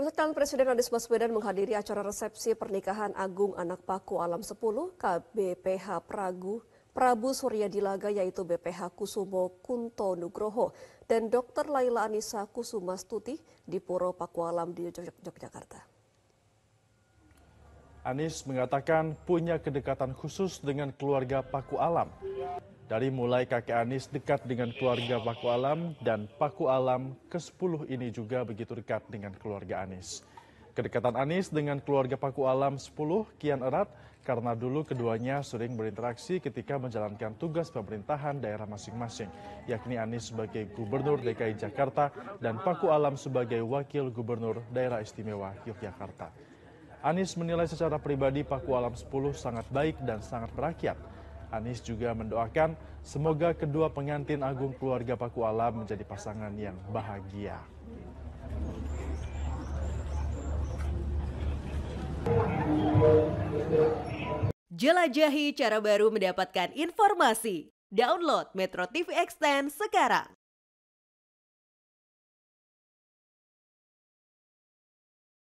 Kemudian Presiden Anies Baswedan menghadiri acara resepsi pernikahan Agung Anak Paku Alam 10 KBPH Pragu Prabu Surya Dilaga yaitu BPH Kusumo Kunto Nugroho dan Dr. Laila Anissa Kusuma Stuti di Puro Pakualam di Yogyakarta. Anies mengatakan punya kedekatan khusus dengan keluarga Paku Alam. Dari mulai kakek Anis dekat dengan keluarga Paku Alam dan Paku Alam ke-10 ini juga begitu dekat dengan keluarga Anis. Kedekatan Anis dengan keluarga Paku Alam 10 kian erat karena dulu keduanya sering berinteraksi ketika menjalankan tugas pemerintahan daerah masing-masing, yakni Anis sebagai Gubernur DKI Jakarta dan Paku Alam sebagai Wakil Gubernur Daerah Istimewa Yogyakarta. Anis menilai secara pribadi Paku Alam 10 sangat baik dan sangat berakyat Anies juga mendoakan semoga kedua pengantin agung keluarga Paku Alam menjadi pasangan yang bahagia. Jelajahi cara baru mendapatkan informasi. Download Metro TV Extend sekarang.